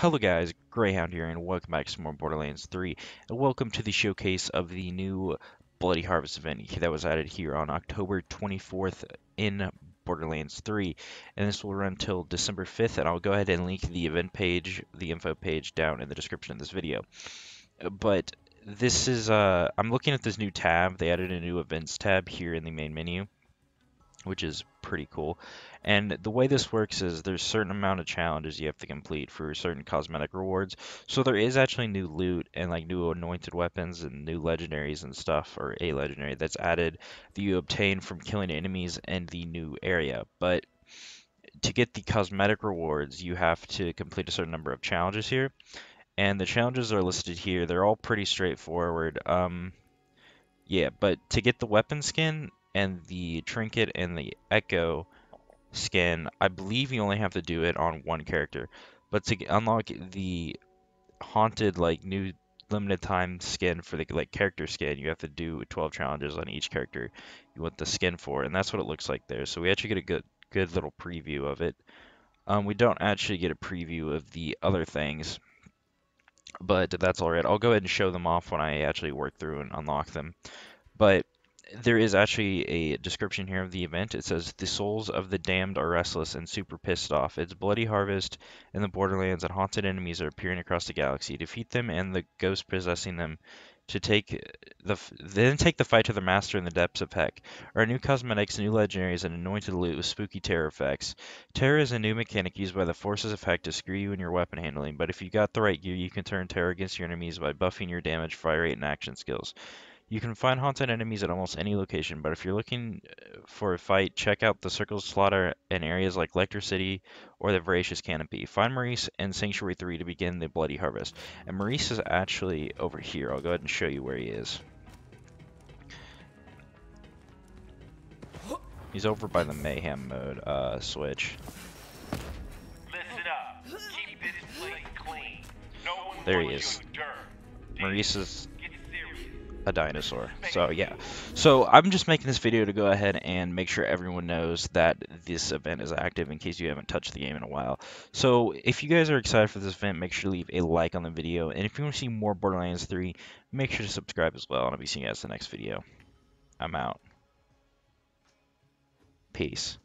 Hello guys, Greyhound here and welcome back to some more Borderlands 3 and welcome to the showcase of the new Bloody Harvest event that was added here on October 24th in Borderlands 3 and this will run till December 5th and I'll go ahead and link the event page, the info page down in the description of this video. But this is, uh, I'm looking at this new tab, they added a new events tab here in the main menu which is pretty cool. And the way this works is there's a certain amount of challenges you have to complete for certain cosmetic rewards. So there is actually new loot and like new anointed weapons and new legendaries and stuff, or a legendary that's added that you obtain from killing enemies in the new area. But to get the cosmetic rewards, you have to complete a certain number of challenges here. And the challenges are listed here. They're all pretty straightforward. Um, yeah, but to get the weapon skin, and the trinket and the echo skin, I believe you only have to do it on one character. But to unlock the haunted like new limited time skin for the like character skin, you have to do 12 challenges on each character you want the skin for, and that's what it looks like there. So we actually get a good good little preview of it. Um, we don't actually get a preview of the other things, but that's alright. I'll go ahead and show them off when I actually work through and unlock them. But there is actually a description here of the event. It says, The souls of the damned are restless and super pissed off. It's bloody harvest in the borderlands, and haunted enemies are appearing across the galaxy. Defeat them and the ghost possessing them to take the then take the fight to the master in the depths of heck. Our new cosmetics, new legendaries, and anointed loot with spooky terror effects. Terror is a new mechanic used by the forces of heck to screw you in your weapon handling, but if you got the right gear, you can turn terror against your enemies by buffing your damage, fire rate, and action skills. You can find haunted enemies at almost any location, but if you're looking uh, for a fight, check out the Circle's Slaughter in areas like Lectra City or the Voracious Canopy. Find Maurice in Sanctuary 3 to begin the Bloody Harvest. And Maurice is actually over here. I'll go ahead and show you where he is. He's over by the Mayhem mode uh, switch. There he is. Maurice is a dinosaur. So yeah. So I'm just making this video to go ahead and make sure everyone knows that this event is active in case you haven't touched the game in a while. So if you guys are excited for this event, make sure to leave a like on the video. And if you want to see more Borderlands 3, make sure to subscribe as well. And I'll be seeing you guys in the next video. I'm out. Peace.